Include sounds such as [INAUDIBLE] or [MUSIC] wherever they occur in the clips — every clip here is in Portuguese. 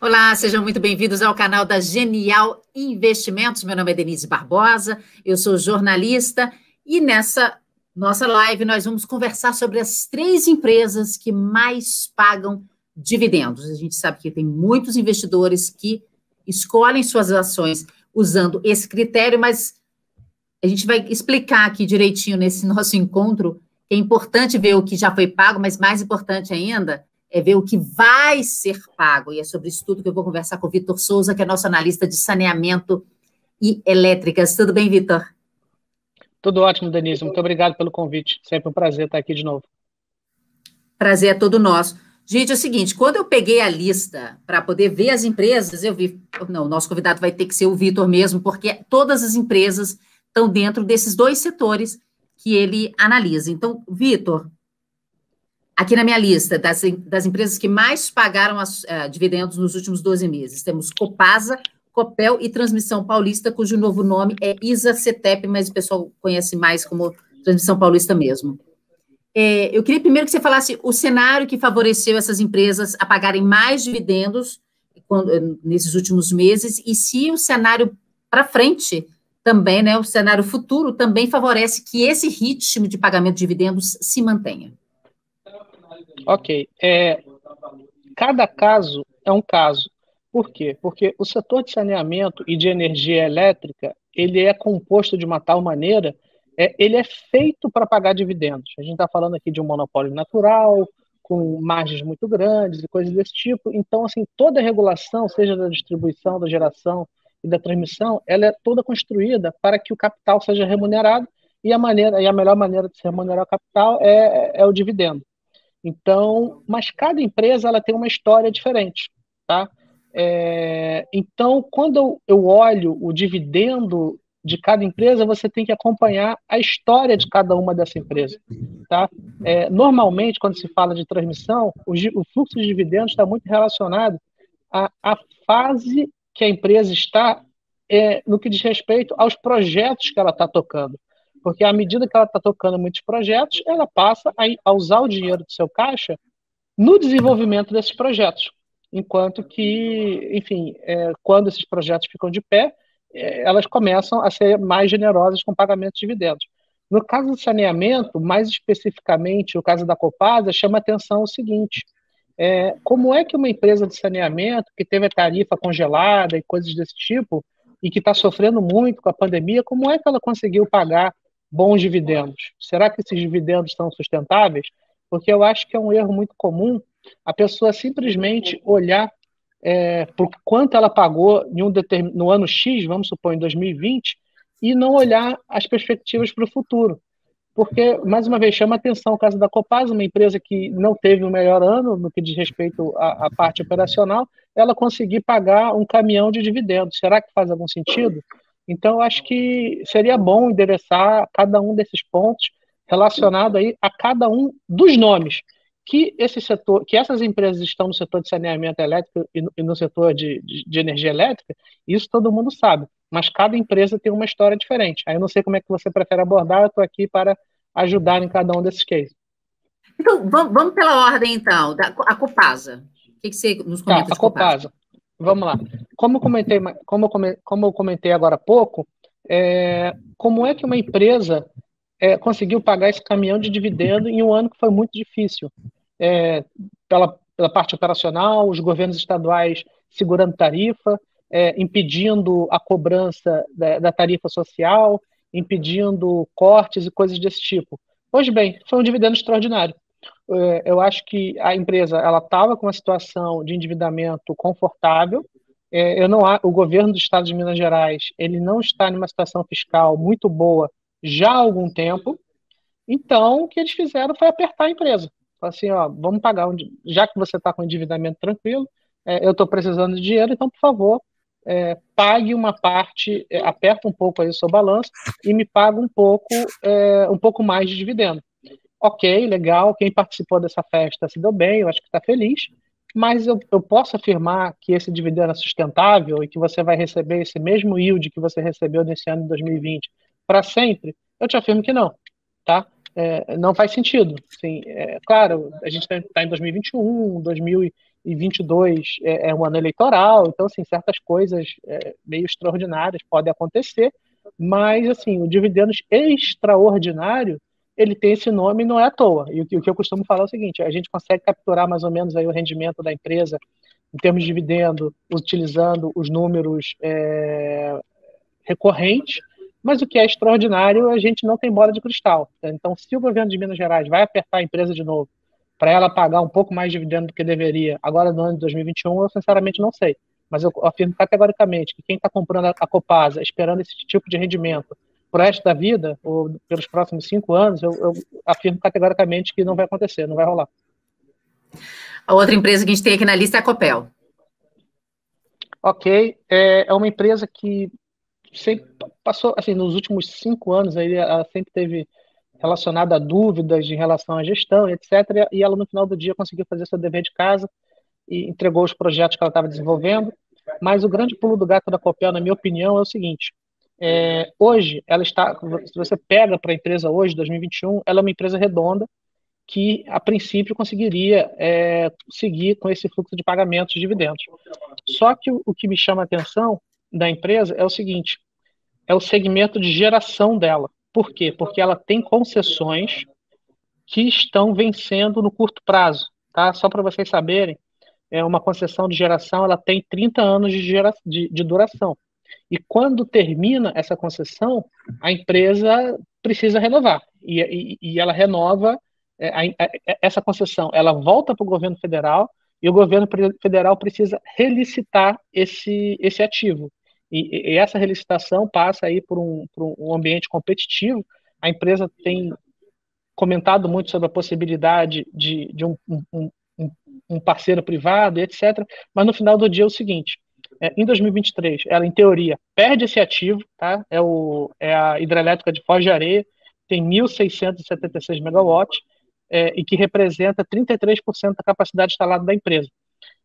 Olá, sejam muito bem-vindos ao canal da Genial Investimentos. Meu nome é Denise Barbosa, eu sou jornalista e nessa nossa live nós vamos conversar sobre as três empresas que mais pagam dividendos. A gente sabe que tem muitos investidores que escolhem suas ações usando esse critério, mas a gente vai explicar aqui direitinho nesse [LAUGHS] nosso encontro é importante ver o que já foi pago, mas mais importante ainda é ver o que vai ser pago. E é sobre isso tudo que eu vou conversar com o Vitor Souza, que é nosso analista de saneamento e elétricas. Tudo bem, Vitor? Tudo ótimo, Denise. Muito obrigado pelo convite. Sempre um prazer estar aqui de novo. Prazer é todo nosso. Gente, é o seguinte, quando eu peguei a lista para poder ver as empresas, eu vi, não, o nosso convidado vai ter que ser o Vitor mesmo, porque todas as empresas estão dentro desses dois setores que ele analisa. Então, Vitor, aqui na minha lista das, das empresas que mais pagaram as, uh, dividendos nos últimos 12 meses, temos Copasa, Copel e Transmissão Paulista, cujo novo nome é ISA CETEP, mas o pessoal conhece mais como Transmissão Paulista mesmo. É, eu queria primeiro que você falasse o cenário que favoreceu essas empresas a pagarem mais dividendos quando, eh, nesses últimos meses e se o cenário para frente também, né, o cenário futuro também favorece que esse ritmo de pagamento de dividendos se mantenha. Ok. É, cada caso é um caso. Por quê? Porque o setor de saneamento e de energia elétrica ele é composto de uma tal maneira é, ele é feito para pagar dividendos. A gente está falando aqui de um monopólio natural, com margens muito grandes e coisas desse tipo. Então, assim, toda a regulação, seja da distribuição, da geração e da transmissão, ela é toda construída para que o capital seja remunerado e a maneira e a melhor maneira de se remunerar o capital é, é o dividendo. Então, mas cada empresa ela tem uma história diferente, tá? É, então, quando eu olho o dividendo de cada empresa, você tem que acompanhar a história de cada uma dessa empresa. Tá? É, normalmente, quando se fala de transmissão, o, o fluxo de dividendos está muito relacionado à, à, fase que a empresa está é, no que diz respeito aos projetos que ela está tocando. Porque à medida que ela está tocando muitos projetos, ela passa a, usar o dinheiro do seu caixa no desenvolvimento desses projetos. Enquanto que, enfim, é, quando esses projetos ficam de pé, é, elas começam a ser mais generosas com pagamento de dividendos. No caso do saneamento, mais especificamente o caso da Copasa, chama atenção o seguinte: é, como é que uma empresa de saneamento que teve a tarifa congelada e coisas desse tipo, e que está sofrendo muito com a pandemia, como é que ela conseguiu pagar bons dividendos? Será que esses dividendos são sustentáveis? Porque eu acho que é um erro muito comum a pessoa simplesmente olhar é, por quanto ela pagou um determin... no ano X, vamos supor, em 2020, e não olhar as perspectivas para o futuro. Porque, mais uma vez, chama atenção o caso da Copasa, uma empresa que não teve o melhor ano no que diz respeito à, à parte operacional, ela conseguir pagar um caminhão de dividendos. Será que faz algum sentido? Então, acho que seria bom endereçar cada um desses pontos relacionado aí a cada um dos nomes que esse setor, que essas empresas estão no setor de saneamento elétrico e no, e no setor de, de, de, energia elétrica, isso todo mundo sabe. Mas cada empresa tem uma história diferente. Aí eu não sei como é que você prefere abordar, eu estou aqui para ajudar em cada um desses cases. Então, vamos, vamos pela ordem, então. Da, a Copasa. O que, que você nos comenta tá, a Copasa? Vamos lá. Como eu comentei, como como eu comentei agora há pouco, é, como é que uma empresa é, conseguiu pagar esse caminhão de dividendo em um ano que foi muito difícil? é, pela, pela parte operacional, os governos estaduais segurando tarifa, é, impedindo a cobrança da, da, tarifa social, impedindo cortes e coisas desse tipo. Pois bem, foi um dividendo extraordinário. É, eu acho que a empresa ela estava com uma situação de endividamento confortável. É, eu não, o governo do Estado de Minas Gerais ele não está numa situação fiscal muito boa já há algum tempo. Então, o que eles fizeram foi apertar a empresa assim, ó, vamos pagar, já que você está com endividamento tranquilo, é, eu estou precisando de dinheiro, então, por favor, é, pague uma parte, é, aperta um pouco aí o seu balanço e me paga um pouco, é, um pouco mais de dividendo. Ok, legal, quem participou dessa festa se deu bem, eu acho que está feliz, mas eu, eu posso afirmar que esse dividendo é sustentável e que você vai receber esse mesmo yield que você recebeu nesse ano de 2020 para sempre? Eu te afirmo que não, tá? é, não faz sentido. Assim, é, claro, a gente está tá em 2021, 2000 2022 é, é um ano eleitoral, então, assim, certas coisas é, meio extraordinárias podem acontecer, mas, assim, o dividendos extraordinário, ele tem esse nome não é à toa. E o, que eu costumo falar é o seguinte, a gente consegue capturar mais ou menos aí o rendimento da empresa em termos de dividendo, utilizando os números é, recorrentes, mas o que é extraordinário, a gente não tem bola de cristal. Então, se o governo de Minas Gerais vai apertar a empresa de novo para ela pagar um pouco mais de dividendo do que deveria agora no ano de 2021, eu sinceramente não sei. Mas eu afirmo categoricamente que quem está comprando a Copasa esperando esse tipo de rendimento para o resto da vida, ou pelos próximos cinco anos, eu, eu afirmo categoricamente que não vai acontecer, não vai rolar. A outra empresa que a gente tem aqui na lista é a Copel. Ok, é, é uma empresa que sempre passou, assim, nos últimos cinco anos, aí, ela sempre teve relacionada a dúvidas em relação à gestão, etc. E ela, no final do dia, conseguiu fazer seu dever de casa e entregou os projetos que ela estava desenvolvendo. Mas o grande pulo do gato da Copel, na minha opinião, é o seguinte: é, hoje, ela está, se você pega para a empresa hoje, 2021, ela é uma empresa redonda que, a princípio, conseguiria é, seguir com esse fluxo de pagamentos de dividendos. Só que o, o que me chama a atenção da empresa é o seguinte: é o segmento de geração dela. Por quê? Porque ela tem concessões que estão vencendo no curto prazo. Tá? Só para vocês saberem, é uma concessão de geração ela tem 30 anos de, gera, de, de duração. E quando termina essa concessão, a empresa precisa renovar. E, e, e ela renova é, a, a, essa concessão, ela volta para o governo federal e o governo federal precisa relicitar esse, esse ativo. E, e essa relicitação passa aí por um, por um ambiente competitivo. A empresa tem comentado muito sobre a possibilidade de, de um, um, um, parceiro privado, etc. Mas no final do dia é o seguinte: é, em 2023, ela, em teoria, perde esse ativo, tá? é, o, é a hidrelétrica de Foz de Areia, tem 1.676 megawatts, é, e que representa 33% da capacidade instalada da empresa.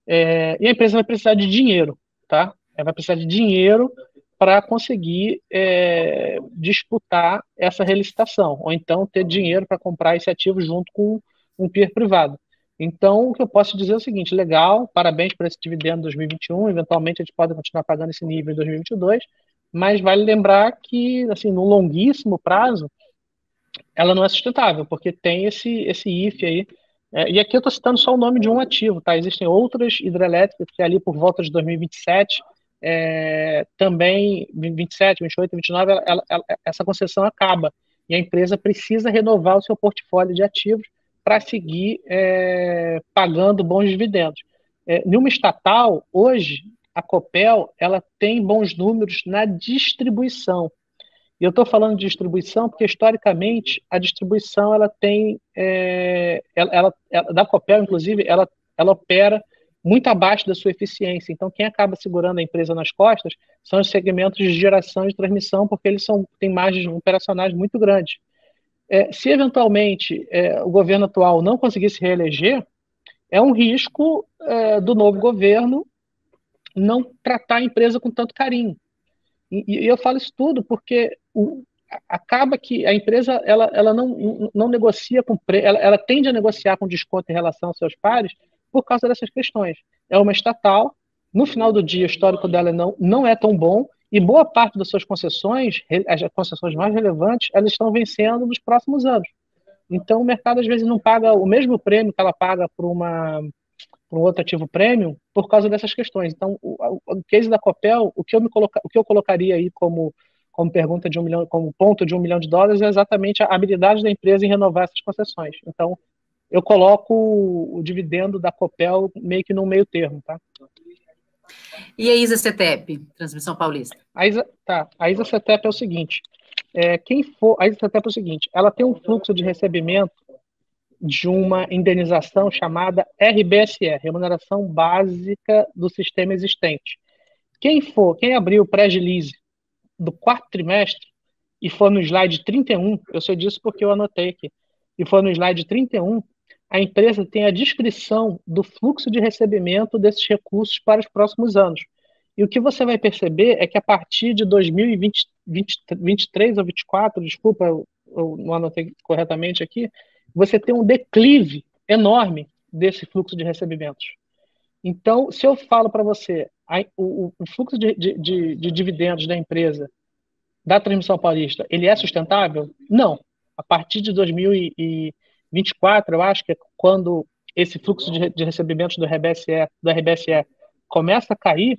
É, e a empresa vai precisar de dinheiro, tá? Ela vai precisar de dinheiro para conseguir é, disputar essa relicitação, ou então ter dinheiro para comprar esse ativo junto com um peer privado. Então, o que eu posso dizer é o seguinte: legal, parabéns por esse dividendo 2021. Eventualmente, a gente pode continuar pagando esse nível em 2022, mas vale lembrar que, assim, no longuíssimo prazo, ela não é sustentável, porque tem esse, esse IF aí. É, e aqui eu estou citando só o nome de um ativo, tá? Existem outras hidrelétricas que ali por volta de 2027 é, também 27, 28, 29, ela, ela, ela, essa concessão acaba e a empresa precisa renovar o seu portfólio de ativos para seguir é, pagando bons dividendos. É, numa estatal, hoje, a Copel ela tem bons números na distribuição. E eu estou falando de distribuição porque, historicamente, a distribuição ela tem. É, ela, ela, ela, da Copel, inclusive, ela, ela opera muito abaixo da sua eficiência. Então, quem acaba segurando a empresa nas costas são os segmentos de geração e transmissão, porque eles são, têm margens operacionais muito grandes. É, se eventualmente é, o governo atual não conseguir se reeleger, é um risco é, do novo governo não tratar a empresa com tanto carinho. E, e eu falo isso tudo porque o, acaba que a empresa ela, ela não, não negocia com ela, ela tende a negociar com desconto em relação aos seus pares por causa dessas questões. É uma estatal, no final do dia, o histórico dela não, não é tão bom, e boa parte das suas concessões, as concessões mais relevantes, elas estão vencendo nos próximos anos. Então, o mercado, às vezes, não paga o mesmo prêmio que ela paga por, uma, por um outro ativo premium por causa dessas questões. Então, o, o case da Copel, o que eu, me coloca, o que eu colocaria aí como, como pergunta de um milhão, como ponto de um milhão de dólares é exatamente a habilidade da empresa em renovar essas concessões. Então, eu coloco o dividendo da Copel meio que no meio termo, tá? E a ISA CETEP, Transmissão Paulista? A ISA, tá, a ISA CETEP é o seguinte, é, quem for, a ISA CETEP é o seguinte, ela tem um fluxo de recebimento de uma indenização chamada RBSE, Remuneração Básica do Sistema Existente. Quem for, quem abrir o pré-release do quarto trimestre e for no slide 31, eu sei disso porque eu anotei aqui, e for no slide 31, a empresa tem a descrição do fluxo de recebimento desses recursos para os próximos anos. E o que você vai perceber é que a partir de 2023 ou 2024, desculpa, eu não anotei corretamente aqui, você tem um declive enorme desse fluxo de recebimentos. Então, se eu falo para você, a, o, o, fluxo de, de, de, de dividendos da empresa, da transmissão paulista, ele é sustentável? Não. A partir de 2024, eu acho que é quando esse fluxo de, de recebimentos do RBSE, do RBSE começa a cair,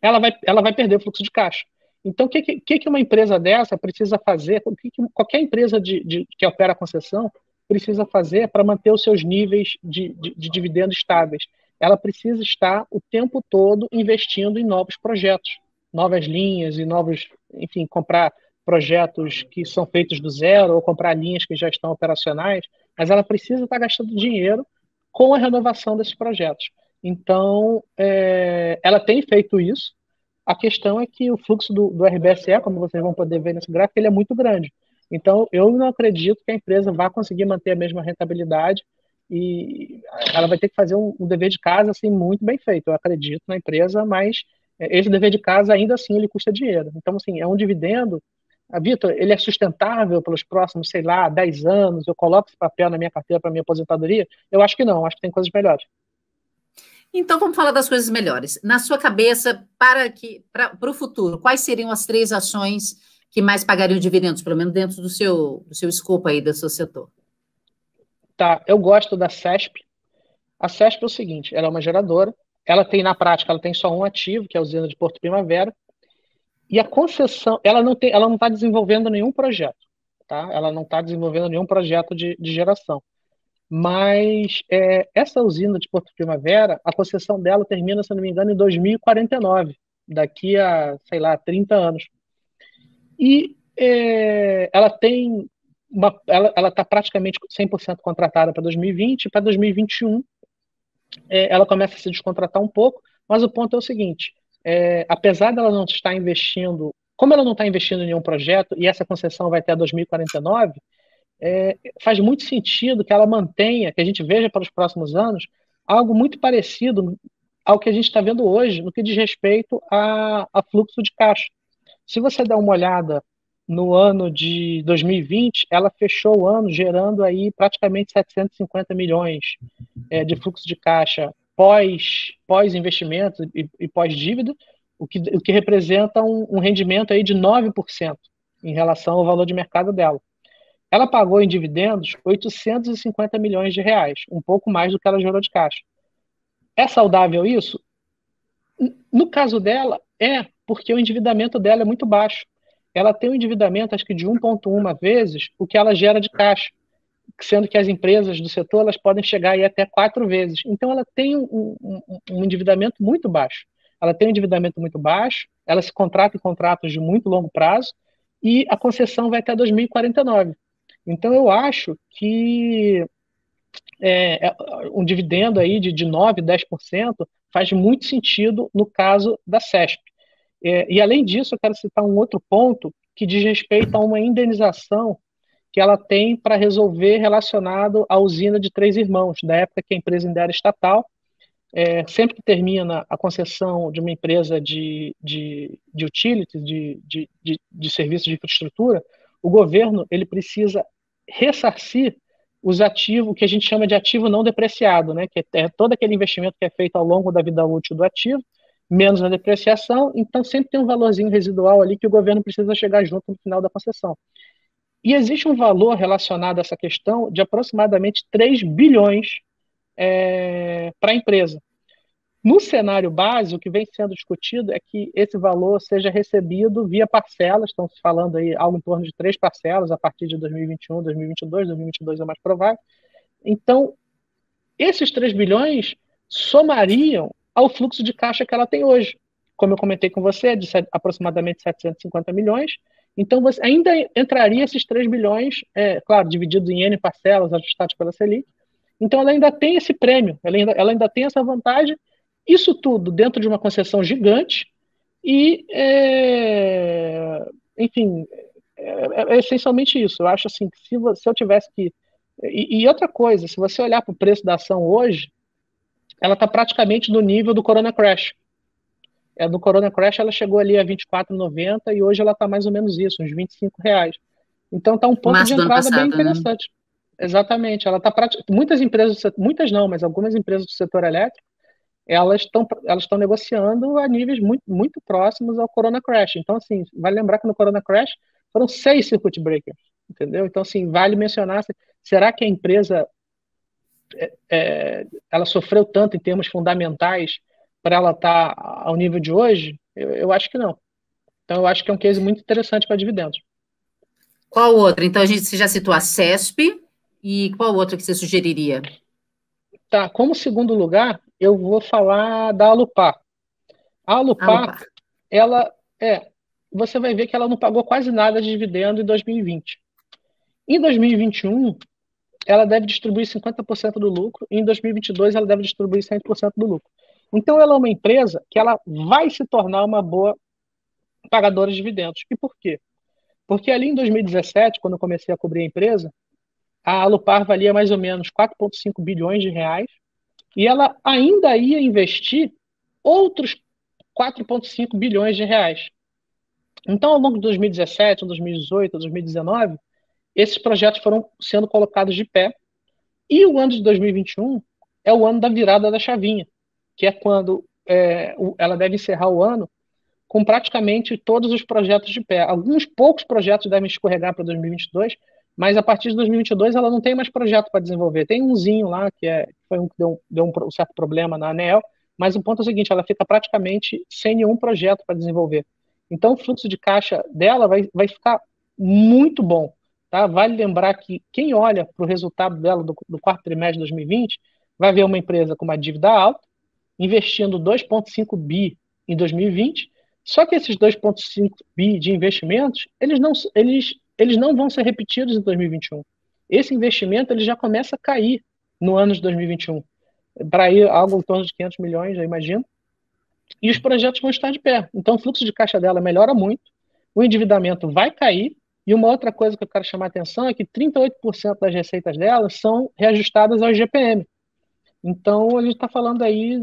ela vai, ela vai perder o fluxo de caixa. Então, o que, que, que uma empresa dessa precisa fazer? Que, que qualquer empresa de, de, que opera a concessão precisa fazer para manter os seus níveis de, de, de dividendos estáveis? Ela precisa estar o tempo todo investindo em novos projetos, novas linhas e novos, enfim, comprar projetos que são feitos do zero ou comprar linhas que já estão operacionais, mas ela precisa estar gastando dinheiro com a renovação desses projetos. Então, é, ela tem feito isso. A questão é que o fluxo do, do RBSE, como vocês vão poder ver nesse gráfico, ele é muito grande. Então, eu não acredito que a empresa vá conseguir manter a mesma rentabilidade e ela vai ter que fazer um, um dever de casa assim muito bem feito. Eu acredito na empresa, mas é, esse dever de casa ainda assim ele custa dinheiro. Então, assim, é um dividendo Vitor, ele é sustentável pelos próximos, sei lá, 10 anos? Eu coloco esse papel na minha carteira para minha aposentadoria? Eu acho que não, acho que tem coisas melhores. Então vamos falar das coisas melhores. Na sua cabeça, para que para o futuro, quais seriam as três ações que mais pagariam dividendos, pelo menos dentro do seu do seu escopo aí, do seu setor? Tá, eu gosto da CESP. A CESP é o seguinte, ela é uma geradora, ela tem na prática, ela tem só um ativo, que é a usina de Porto Primavera, e a concessão, ela não tem, ela não está desenvolvendo nenhum projeto, tá? Ela não está desenvolvendo nenhum projeto de, de geração. Mas é, essa usina de Porto Primavera, a concessão dela termina, se não me engano, em 2049, daqui a, sei lá, 30 anos. E é, ela tem uma, ela está praticamente 100% contratada para 2020, para 2021 é, ela começa a se descontratar um pouco, mas o ponto é o seguinte: é, apesar dela não estar investindo, como ela não está investindo em nenhum projeto e essa concessão vai até 2049, é, faz muito sentido que ela mantenha, que a gente veja para os próximos anos, algo muito parecido ao que a gente está vendo hoje no que diz respeito a, a fluxo de caixa. Se você der uma olhada no ano de 2020, ela fechou o ano gerando aí praticamente 750 milhões é, de fluxo de caixa pós, pós investimento e, e pós-dívida, o que, o que representa um, um rendimento aí de 9% em relação ao valor de mercado dela. Ela pagou em dividendos 850 milhões de reais, um pouco mais do que ela gerou de caixa. É saudável isso? No caso dela, é, porque o endividamento dela é muito baixo. Ela tem um endividamento, acho que de 1,1 vezes o que ela gera de caixa sendo que as empresas do setor elas podem chegar aí até quatro vezes. Então, ela tem um, um, um, endividamento muito baixo. Ela tem um endividamento muito baixo, ela se contrata em contratos de muito longo prazo e a concessão vai até 2049. Então, eu acho que é, é, um dividendo aí de, de 9%, 10% faz muito sentido no caso da CESP. É, e, além disso, eu quero citar um outro ponto que diz respeito a uma indenização que ela tem para resolver relacionado à usina de Três Irmãos, da época que a empresa ainda era estatal. É, sempre que termina a concessão de uma empresa de, de, de utilities, de, de, de, de serviços de infraestrutura, o governo ele precisa ressarcir os ativos, que a gente chama de ativo não depreciado, né, que é todo aquele investimento que é feito ao longo da vida útil do ativo, menos a depreciação, então sempre tem um valorzinho residual ali que o governo precisa chegar junto no final da concessão. E existe um valor relacionado a essa questão de aproximadamente 3 bilhões é, para a empresa. No cenário base, o que vem sendo discutido é que esse valor seja recebido via parcelas, estão se falando aí algo em torno de três parcelas a partir de 2021, 2022, 2022 é mais provável. Então, esses 3 bilhões somariam ao fluxo de caixa que ela tem hoje. Como eu comentei com você, de aproximadamente 750 milhões, então, você ainda entraria esses 3 bilhões, é, claro, divididos em N parcelas, ajustados pela Selic. Então, ela ainda tem esse prêmio, ela ainda, ela ainda tem essa vantagem. Isso tudo dentro de uma concessão gigante e, é, enfim, é, é, é, essencialmente isso. Eu acho assim que se, se eu tivesse que. E, e outra coisa, se você olhar para o preço da ação hoje, ela está praticamente no nível do Corona Crash é, no Corona Crash ela chegou ali a 24,90 e hoje ela está mais ou menos isso, uns 25 reais. Então está um ponto Março de entrada passado, bem né? interessante. Né? Exatamente. Ela está muitas empresas, muitas não, mas algumas empresas do setor elétrico elas estão elas estão negociando a níveis muito, muito próximos ao Corona Crash. Então, assim, vale lembrar que no Corona Crash foram seis circuit breakers, entendeu? Então, assim, vale mencionar, será que a empresa é, é, ela sofreu tanto em termos fundamentais para ela estar tá ao nível de hoje? Eu, eu acho que não. Então, eu acho que é um case muito interessante para dividendos. Qual outro? Então, a gente já citou a CESP, e qual outro que você sugeriria? Tá, como segundo lugar, eu vou falar da Alupar. A Alupar, Alupar, ela é, você vai ver que ela não pagou quase nada de dividendo em 2020. Em 2021, ela deve distribuir 50% do lucro, e em 2022 ela deve distribuir 100% do lucro. Então ela é uma empresa que ela vai se tornar uma boa pagadora de dividendos. E por quê? Porque ali em 2017, quando eu comecei a cobrir a empresa, a Alupar valia mais ou menos 4,5 bilhões de reais e ela ainda ia investir outros 4,5 bilhões de reais. Então, ao longo de 2017, 2018, 2019, esses projetos foram sendo colocados de pé. E o ano de 2021 é o ano da virada da chavinha, que é quando é, ela deve encerrar o ano com praticamente todos os projetos de pé. Alguns poucos projetos devem escorregar para 2022, mas a partir de 2022 ela não tem mais projeto para desenvolver. Tem umzinho lá, que é, foi um que deu, deu um certo problema na ANEL, mas o ponto é o seguinte, ela fica praticamente sem nenhum projeto para desenvolver. Então o fluxo de caixa dela vai, vai ficar muito bom. Tá? Vale lembrar que quem olha para o resultado dela do, do quarto trimestre de 2020 vai ver uma empresa com uma dívida alta, investindo 2,5 bi em 2020, só que esses 2,5 bi de investimentos, eles não, eles eles não vão ser repetidos em 2021. Esse investimento ele já começa a cair no ano de 2021, para ir algo em torno de 500 milhões, eu imagino. E os projetos vão estar de pé. Então, o fluxo de caixa dela melhora muito, o endividamento vai cair. E uma outra coisa que eu quero chamar a atenção é que 38% das receitas dela são reajustadas ao GPM. Então, a gente está falando aí.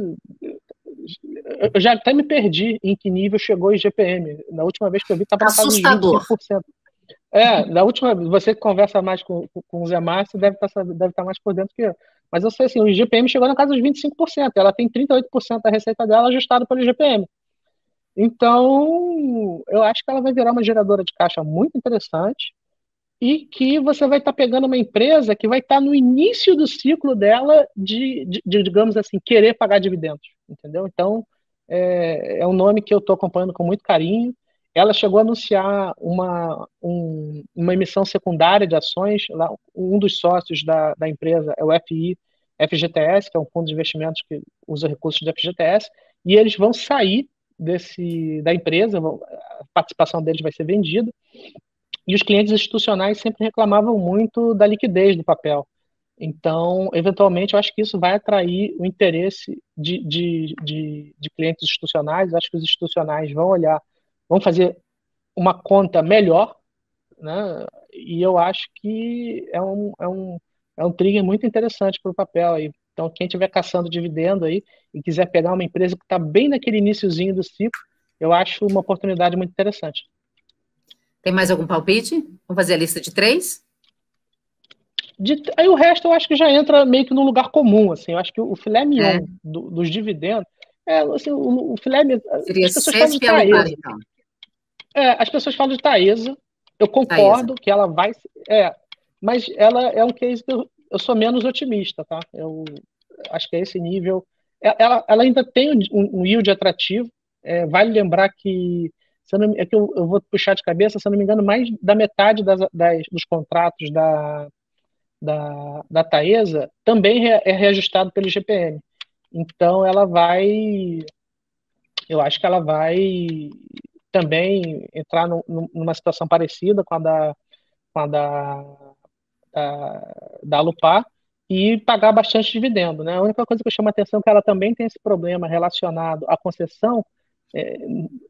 Eu já até me perdi em que nível chegou o IGPM. Na última vez que eu vi, estava na de 25%. É, da última, você que conversa mais com, com o Zé Márcio deve estar, tá deve estar tá mais por dentro que eu. Mas eu sei assim, o IGPM chegou na casa dos 25%, ela tem 38% da receita dela ajustada pelo IGPM. Então, eu acho que ela vai virar uma geradora de caixa muito interessante e que você vai estar tá pegando uma empresa que vai estar tá no início do ciclo dela de, de, de, digamos assim, querer pagar dividendos, entendeu? Então, é, é um nome que eu estou acompanhando com muito carinho ela chegou a anunciar uma, um, uma emissão secundária de ações. Lá, um dos sócios da, da empresa é o FI, FGTS, que é um fundo de investimentos que usa recursos do FGTS, e eles vão sair desse da empresa, a participação deles vai ser vendida. E os clientes institucionais sempre reclamavam muito da liquidez do papel. Então, eventualmente, eu acho que isso vai atrair o interesse de, de, de, de clientes institucionais. Acho que os institucionais vão olhar vamos fazer uma conta melhor, né? E eu acho que é um, é um, é um trigger muito interessante para o papel aí. Então, quem estiver caçando dividendo aí e quiser pegar uma empresa que está bem naquele iníciozinho do ciclo, eu acho uma oportunidade muito interessante. Tem mais algum palpite? Vamos fazer a lista de três? De, aí o resto eu acho que já entra meio que no lugar comum, assim. Eu acho que o filé mignon é. do, dos dividendos, é, assim, o, o filé mignon... Seria CESP e Alupar, então. É, as pessoas falam de Taesa. Eu concordo Taesa. que ela vai. É, mas ela é um case que eu, eu sou menos otimista, tá? Eu acho que é esse nível. É, ela, ela ainda tem um, um yield atrativo. É, vale lembrar que. Não, é que eu, eu, vou puxar de cabeça, se eu não me engano, mais da metade das, das, dos contratos da, da, da Taesa também é reajustado pelo GPM. Então, ela vai. Eu acho que ela vai também entrar no, numa situação parecida com a da, com a da, da, da e pagar bastante dividendo. Né? A única coisa que eu chamo a atenção é que ela também tem esse problema relacionado à concessão, é,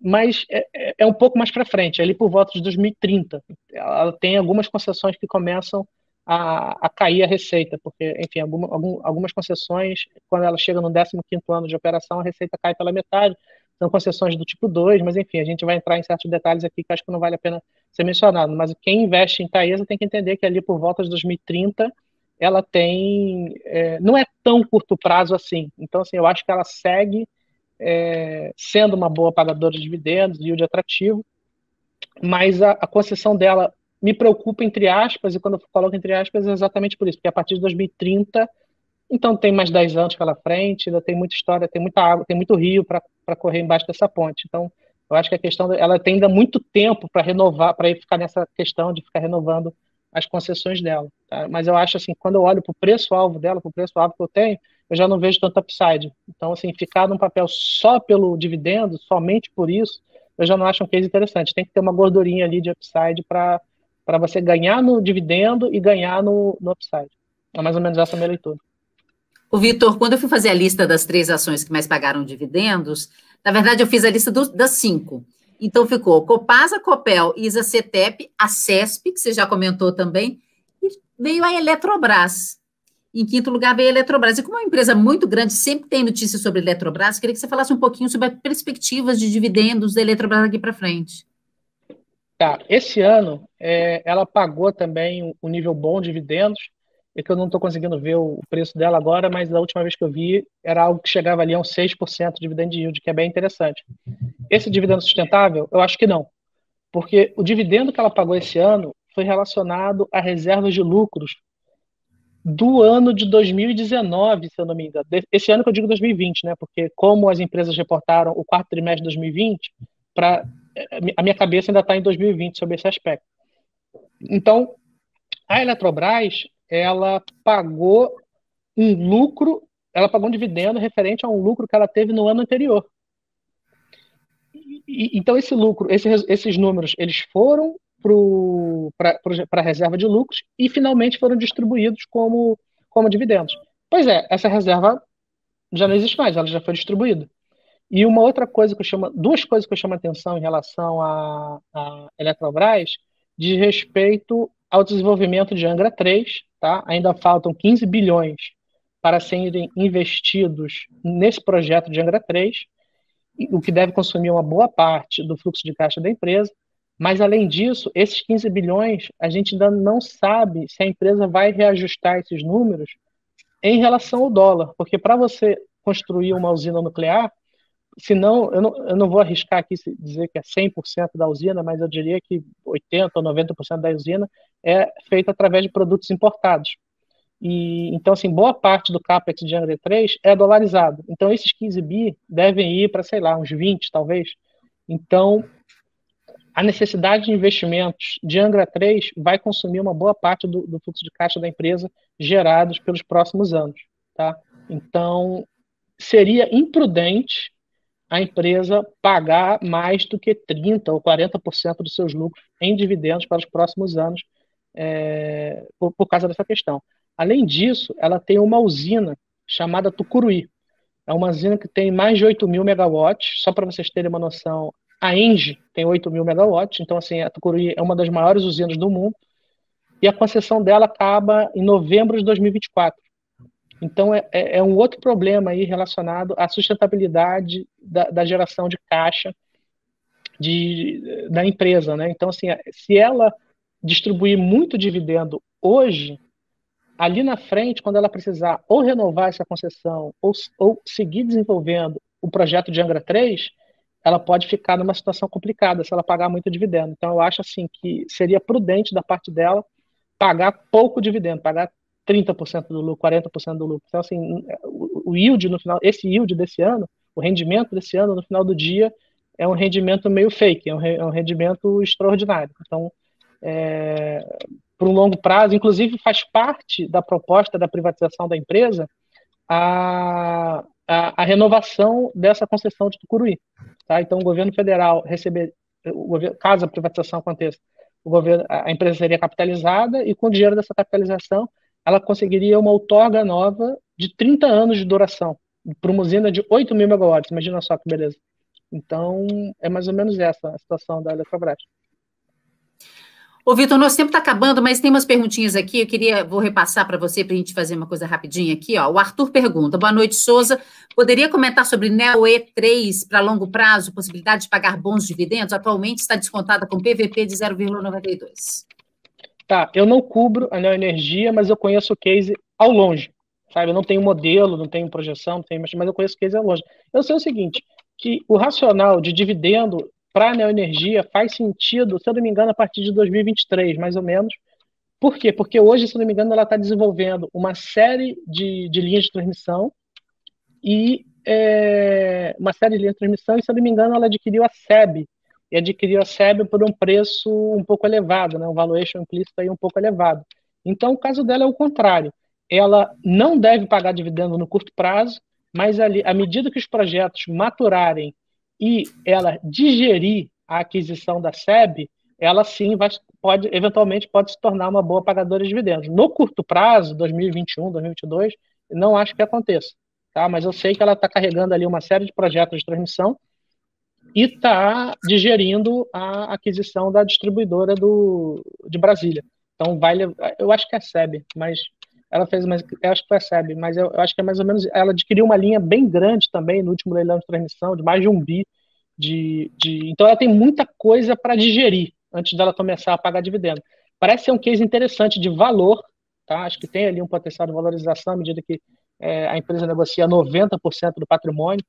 mas é, é, é um pouco mais para frente, ali por volta de 2030. Ela tem algumas concessões que começam a, a cair a receita, porque, enfim, alguma, algum, algumas concessões, quando ela chega no 15º ano de operação, a receita cai pela metade, são concessões do tipo 2, mas enfim, a gente vai entrar em certos detalhes aqui que acho que não vale a pena ser mencionado. Mas quem investe em Taesa tem que entender que ali por volta de 2030 ela tem, é, não é tão curto prazo assim. Então, assim, eu acho que ela segue é, sendo uma boa pagadora de dividendos, yield atrativo, mas a, a, concessão dela me preocupa, entre aspas, e quando eu coloco entre aspas, é exatamente por isso, porque a partir de 2030, então tem mais 10 anos pela frente, ainda tem muita história, tem muita água, tem muito rio para correr embaixo dessa ponte. Então, eu acho que a questão, ela tem ainda muito tempo para renovar, para ficar nessa questão de ficar renovando as concessões dela. Tá? Mas eu acho assim, quando eu olho para o preço-alvo dela, para o preço-alvo que eu tenho, eu já não vejo tanto upside. Então, assim, ficar num papel só pelo dividendo, somente por isso, eu já não acho um case interessante. Tem que ter uma gordurinha ali de upside para você ganhar no dividendo e ganhar no, no upside. É mais ou menos essa a minha leitura. O Vitor, quando eu fui fazer a lista das três ações que mais pagaram dividendos, na verdade eu fiz a lista do, das cinco. Então ficou Copasa, Copel, Isa Cetep, a CESP, que você já comentou também, e veio a Eletrobras. Em quinto lugar veio a Eletrobras. E como é uma empresa muito grande, sempre tem notícias sobre a Eletrobras, queria que você falasse um pouquinho sobre as perspectivas de dividendos da Eletrobras aqui para frente. Tá, esse ano é, ela pagou também o nível bom de dividendos, é que eu não estou conseguindo ver o preço dela agora, mas da última vez que eu vi era algo que chegava ali a uns 6% de dividend yield, que é bem interessante. Esse dividendo sustentável, eu acho que não, porque o dividendo que ela pagou esse ano foi relacionado a reservas de lucros do ano de 2019, se eu não me engano. Esse ano que eu digo 2020, né? Porque como as empresas reportaram o quarto trimestre de 2020, para a minha cabeça ainda está em 2020 sobre esse aspecto. Então, a Eletrobras ela pagou um lucro, ela pagou um dividendo referente a um lucro que ela teve no ano anterior. E, então esse lucro, esses, esses números, eles foram para a reserva de lucros e finalmente foram distribuídos como, como dividendos. Pois é, essa reserva já não existe mais, ela já foi distribuída. E uma outra coisa que eu chamo, duas coisas que eu chamo a atenção em relação à, Eletrobras, diz respeito ao desenvolvimento de Angra 3, tá? Ainda faltam 15 bilhões para serem investidos nesse projeto de Angra 3, o que deve consumir uma boa parte do fluxo de caixa da empresa. Mas, além disso, esses 15 bilhões, a gente ainda não sabe se a empresa vai reajustar esses números em relação ao dólar, porque para você construir uma usina nuclear, se não, eu não, eu não vou arriscar aqui dizer que é 100% da usina, mas eu diria que 80% ou 90% da usina é feita através de produtos importados. E, então, assim, boa parte do CAPEX de Angra 3 é dolarizado. Então, esses 15 bi devem ir para, sei lá, uns 20, talvez. Então, a necessidade de investimentos de Angra 3 vai consumir uma boa parte do, do fluxo de caixa da empresa gerados pelos próximos anos. Tá? Então, seria imprudente a empresa pagar mais do que 30% ou 40% dos seus lucros em dividendos para os próximos anos é, por, por, causa dessa questão. Além disso, ela tem uma usina chamada Tucuruí. É uma usina que tem mais de 8 mil megawatts. Só para vocês terem uma noção, a Engie tem 8 mil megawatts. Então, assim, a Tucuruí é uma das maiores usinas do mundo. E a concessão dela acaba em novembro de 2024. Então, é, é, é um outro problema aí relacionado à sustentabilidade da, da geração de caixa de, da empresa, né? Então, assim, se ela distribuir muito dividendo hoje, ali na frente, quando ela precisar ou renovar essa concessão ou, ou seguir desenvolvendo o projeto de Angra 3, ela pode ficar numa situação complicada se ela pagar muito dividendo. Então, eu acho assim que seria prudente da parte dela pagar pouco dividendo, pagar 30% do lucro, 40% do lucro. Então, assim, o, yield no final, esse yield desse ano, o rendimento desse ano, no final do dia, é um rendimento meio fake, é um, é um rendimento extraordinário. Então, é, por um longo prazo, inclusive faz parte da proposta da privatização da empresa a, a, a renovação dessa concessão de Tucuruí. Tá? Então, o governo federal receber, o governo, caso a privatização aconteça, o governo, a empresa seria capitalizada e com o dinheiro dessa capitalização ela conseguiria uma outorga nova de 30 anos de duração, para uma usina de 8 mil megawatts. Imagina só que beleza. Então, é mais ou menos essa a situação da Eletrobras. Ô, Vitor, nosso tempo está acabando, mas tem umas perguntinhas aqui. Eu queria, vou repassar para você para a gente fazer uma coisa rapidinha aqui. Ó. O Arthur pergunta: Boa noite, Souza. Poderia comentar sobre Neo E3 para longo prazo, possibilidade de pagar bons dividendos? Atualmente está descontada com PVP de 0,92. tá, eu não cubro a Neoenergia, mas eu conheço o case ao longe, sabe? Eu não tenho modelo, não tenho projeção, não tenho, mas eu conheço o case ao longe. Eu sei o seguinte, que o racional de dividendo para a Neoenergia faz sentido, se eu não me engano, a partir de 2023, mais ou menos. Por quê? Porque hoje, se eu não me engano, ela está desenvolvendo uma série de, de linhas de transmissão e é, uma série de linhas de transmissão, e se eu não me engano, ela adquiriu a SEB, e adquiriu a SEB por um preço um pouco elevado, né, um valuation implícito aí um pouco elevado. Então, o caso dela é o contrário. Ela não deve pagar dividendo no curto prazo, mas ali, à medida que os projetos maturarem e ela digerir a aquisição da SEB, ela sim vai, pode, eventualmente pode se tornar uma boa pagadora de dividendos. No curto prazo, 2021, 2022, não acho que aconteça tá? Mas eu sei que ela está carregando ali uma série de projetos de transmissão e está digerindo a aquisição da distribuidora do, de Brasília. Então vai eu acho que é a SEB, mas ela fez mais, eu acho que SEB, mas eu, eu, acho que é mais ou menos, ela adquiriu uma linha bem grande também no último leilão de transmissão, de mais de um bi, de, de então ela tem muita coisa para digerir antes dela começar a pagar dividendo. Parece ser um case interessante de valor, tá? Acho que tem ali um potencial de valorização à medida que é, a empresa negocia 90% do patrimônio,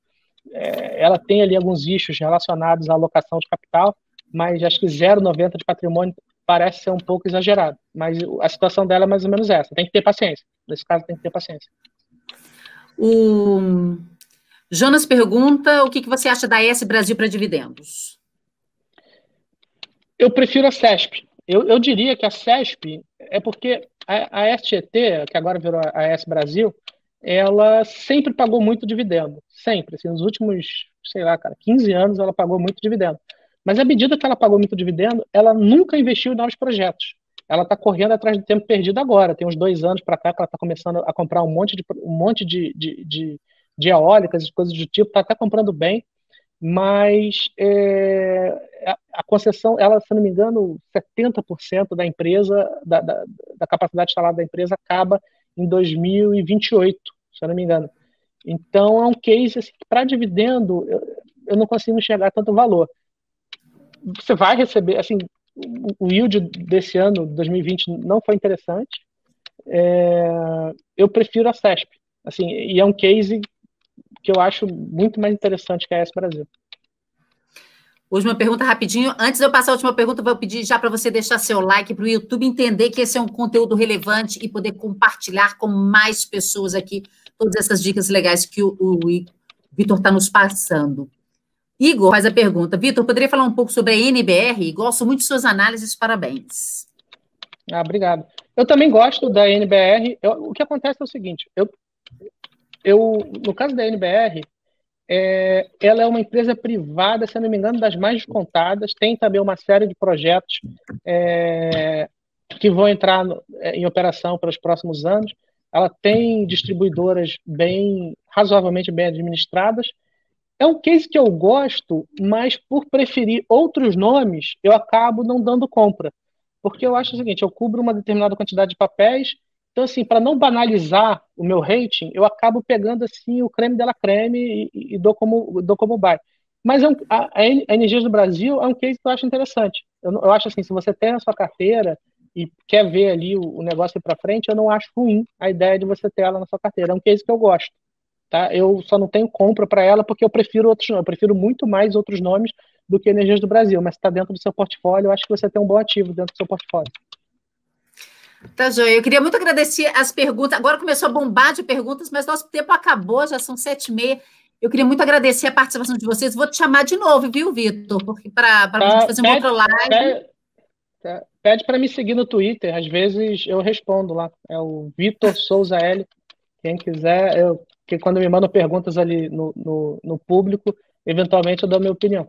é, ela tem ali alguns issues relacionados à alocação de capital, mas acho que 0,90% de patrimônio parece ser um pouco exagerado. Mas a situação dela é mais ou menos essa. Tem que ter paciência. Nesse caso, tem que ter paciência. O Jonas pergunta o que, que você acha da S Brasil para dividendos? Eu prefiro a CESP. Eu, eu diria que a CESP é porque a, a que agora virou a S Brasil, ela sempre pagou muito dividendo, sempre, assim, nos últimos, sei lá, cara, 15 anos ela pagou muito dividendo. Mas à medida que ela pagou muito dividendo, ela nunca investiu em novos projetos. Ela está correndo atrás do tempo perdido agora. Tem uns dois anos para cá que ela está começando a comprar um monte de, um monte de, de, de, de eólicas e coisas do tipo, está até comprando bem, mas é, a, a, concessão, ela, se não me engano, 70% da empresa, da, da, da capacidade instalada da empresa acaba em 2028, se eu não me engano. Então, é um case assim, para dividendo, eu, eu, não consigo enxergar tanto valor. Você vai receber, assim, o yield desse ano, 2020, não foi interessante. É, eu prefiro a CESP. Assim, e é um case que eu acho muito mais interessante que a S Brasil. Última pergunta rapidinho. Antes de eu passar a última pergunta, vou pedir já para você deixar seu like para o YouTube entender que esse é um conteúdo relevante e poder compartilhar com mais pessoas aqui todas essas dicas legais que o, o Vitor está nos passando. Igor faz a pergunta. Vitor, poderia falar um pouco sobre a NBR? Gosto muito de suas análises, parabéns. Ah, obrigado. Eu também gosto da NBR. Eu, o que acontece é o seguinte: eu, eu, no caso da NBR, é, ela é uma empresa privada, se não me engano, das mais contadas. Tem também uma série de projetos é, que vão entrar no, é, em operação para os próximos anos. Ela tem distribuidoras bem razoavelmente bem administradas. É um case que eu gosto, mas por preferir outros nomes, eu acabo não dando compra. Porque eu acho o seguinte: eu cubro uma determinada quantidade de papéis então, assim, para não banalizar o meu rating, eu acabo pegando assim o creme dela creme e, e dou como dou como buy. Mas é um, a, a, Energias do Brasil é um case que eu acho interessante. Eu, eu, acho assim, se você tem na sua carteira e quer ver ali o, negócio para frente, eu não acho ruim a ideia de você ter ela na sua carteira. É um case que eu gosto. Tá? Eu só não tenho compra para ela porque eu prefiro outros eu prefiro muito mais outros nomes do que Energias do Brasil, mas está dentro do seu portfólio, eu acho que você tem um bom ativo dentro do seu portfólio. Tá, Joia. Eu queria muito agradecer as perguntas. Agora começou a bombar de perguntas, mas nosso tempo acabou, já são sete e meia. Eu queria muito agradecer a participação de vocês. Vou te chamar de novo, viu, Vitor? Para a tá, gente fazer uma outra live. Pede, tá, pede para me seguir no Twitter, às vezes eu respondo lá. É o Vitor Souza L. Quem quiser, eu, que quando me mandam perguntas ali no, no, no público, eventualmente eu dou a minha opinião.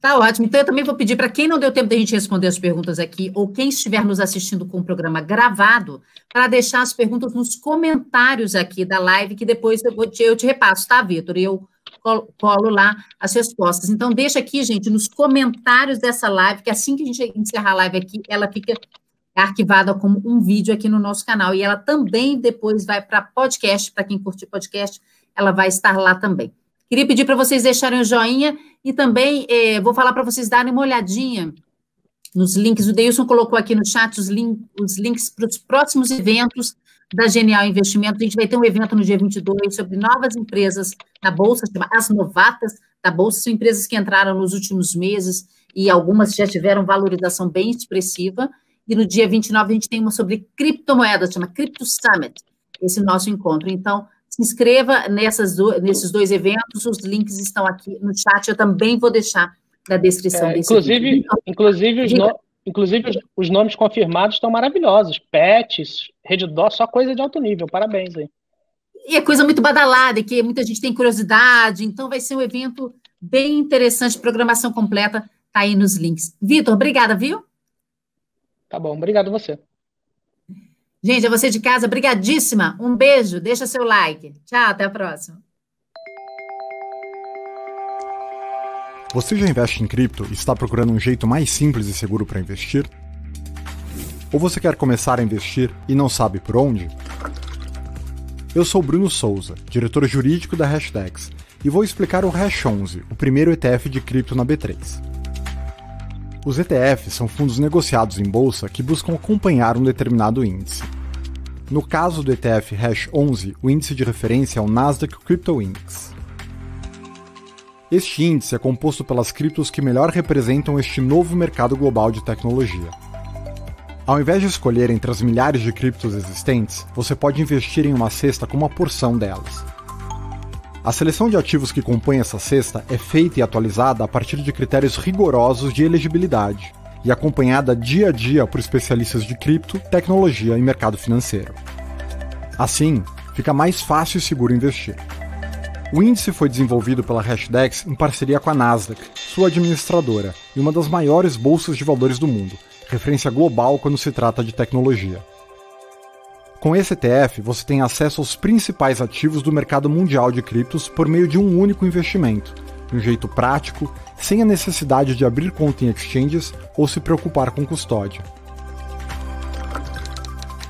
Tá ótimo. Então, eu também vou pedir para quem não deu tempo de a gente responder as perguntas aqui, ou quem estiver nos assistindo com o programa gravado, para deixar as perguntas nos comentários aqui da live, que depois eu, te, eu te repasso, tá, Vitor? Eu colo, lá as respostas. Então, deixa aqui, gente, nos comentários dessa live, que assim que a gente encerrar a live aqui, ela fica arquivada como um vídeo aqui no nosso canal. E ela também depois vai para podcast, para quem curte podcast, ela vai estar lá também. Queria pedir para vocês deixarem o joinha e também eh, vou falar para vocês darem uma olhadinha nos links. O Deilson colocou aqui no chat os, link, os links para os próximos eventos da Genial Investimento. A gente vai ter um evento no dia 22 sobre novas empresas na Bolsa, As Novatas da Bolsa. São empresas que entraram nos últimos meses e algumas já tiveram valorização bem expressiva. E no dia 29 a gente tem uma sobre criptomoedas, chama Crypto Summit, esse nosso encontro. Então, se inscreva nessas do, nesses dois eventos, os links estão aqui no chat, eu também vou deixar na descrição é, desse inclusive, vídeo. Então, inclusive, os, no, inclusive os, os, nomes confirmados estão maravilhosos. Pets, Reddor, só coisa de alto nível. Parabéns aí. E é coisa muito badalada, que muita gente tem curiosidade, então vai ser um evento bem interessante, programação completa, tá aí nos links. Vitor, obrigada, viu? Tá bom, obrigado você. Gente, a você de casa, brigadíssima. Um beijo, deixa seu like. Tchau, até a próxima. Você já investe em cripto e está procurando um jeito mais simples e seguro para investir? Ou você quer começar a investir e não sabe por onde? Eu sou Bruno Souza, diretor jurídico da Hashdex, e vou explicar o Hash 11, o primeiro ETF de cripto na B3. Os ETFs são fundos negociados em bolsa que buscam acompanhar um determinado índice. No caso do ETF Hash 11, o índice de referência é o Nasdaq Crypto Index. Este índice é composto pelas criptos que melhor representam este novo mercado global de tecnologia. Ao invés de escolher entre as milhares de criptos existentes, você pode investir em uma cesta com uma porção delas. A seleção de ativos que compõe essa cesta é feita e atualizada a partir de critérios rigorosos de elegibilidade e acompanhada dia a dia por especialistas de cripto, tecnologia e mercado financeiro. Assim, fica mais fácil e seguro investir. O índice foi desenvolvido pela Hashdex em parceria com a Nasdaq, sua administradora, e uma das maiores bolsas de valores do mundo, referência global quando se trata de tecnologia. Com esse ETF, você tem acesso aos principais ativos do mercado mundial de criptos por meio de um único investimento, de um jeito prático, sem a necessidade de abrir conta em exchanges ou se preocupar com custódia.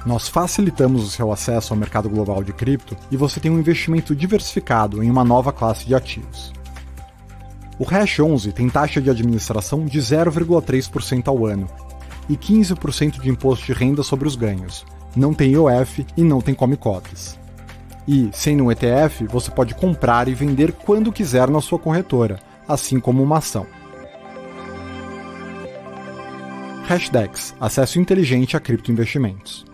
Nós facilitamos o seu acesso ao mercado global de cripto e você tem um investimento diversificado em uma nova classe de ativos. O Hash 11 tem taxa de administração de 0,3% ao ano e 15% de imposto de renda sobre os ganhos, não tem IOF e não tem come cotas. E, sendo um ETF, você pode comprar e vender quando quiser na sua corretora, assim como uma ação. Hashdex, acesso inteligente a criptoinvestimentos.